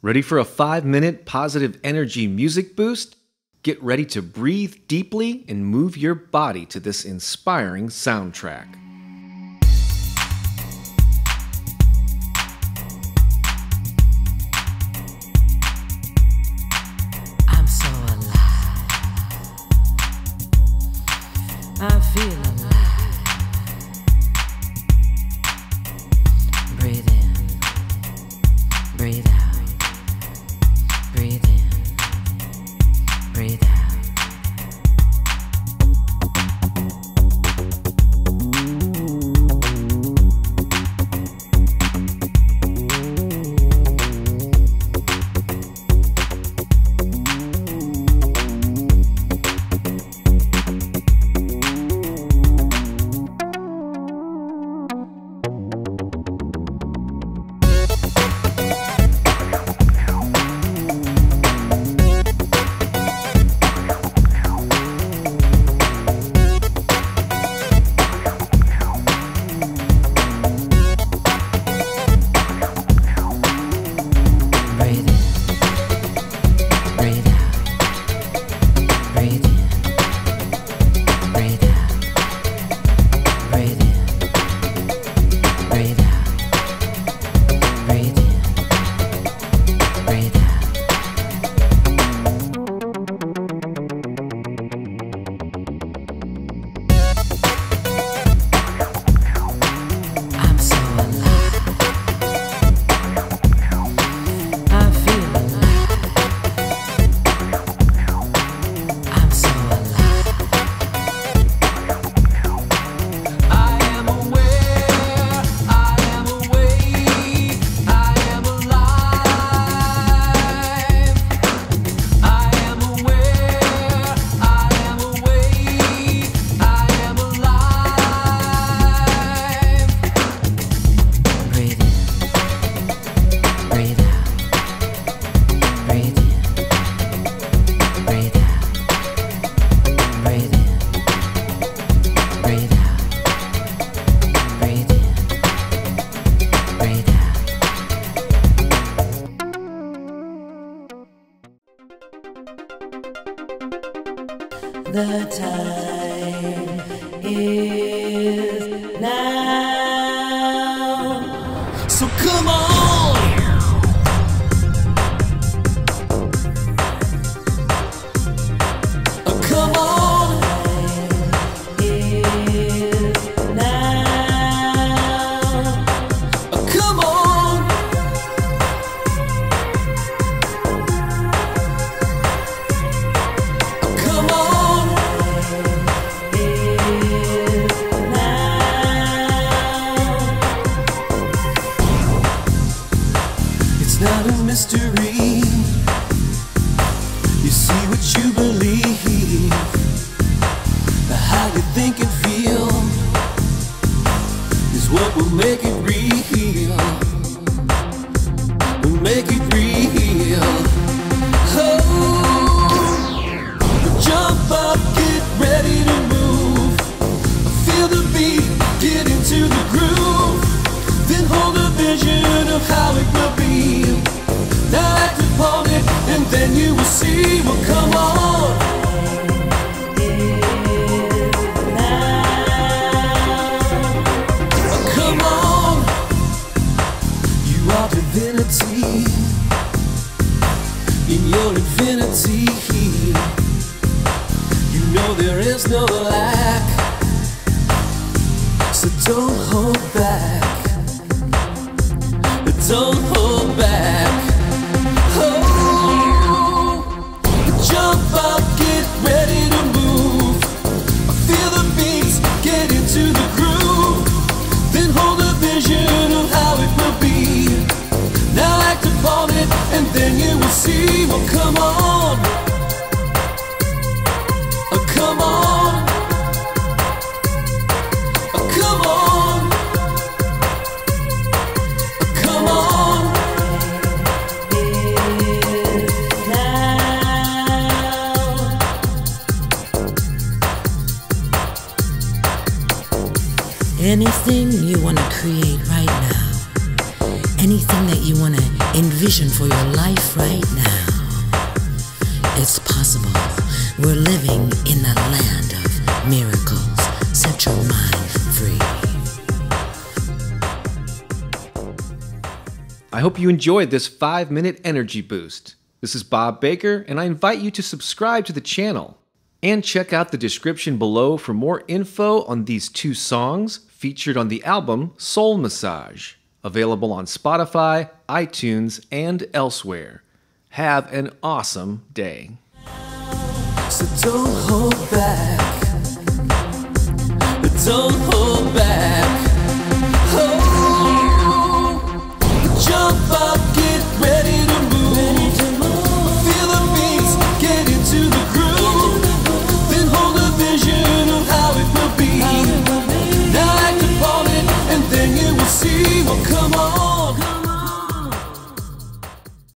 Ready for a five minute positive energy music boost? Get ready to breathe deeply and move your body to this inspiring soundtrack. I'm so alive. I feel alive. The time is now. So come on. You see what you believe, how you think is what will make it So don't hold back. Don't hold back. Oh, jump up, get ready to move. Feel the beats, get into the groove. Then hold a vision of how it will be. Now act upon it, and then you will see. Well, come on. Anything you want to create right now, anything that you want to envision for your life right now, it's possible. We're living in the land of miracles. Set your mind free. I hope you enjoyed this five minute energy boost. This is Bob Baker, and I invite you to subscribe to the channel and check out the description below for more info on these two songs featured on the album Soul Massage, available on Spotify, iTunes, and elsewhere. Have an awesome day. So don't hold back. Don't hold.